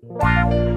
Wow.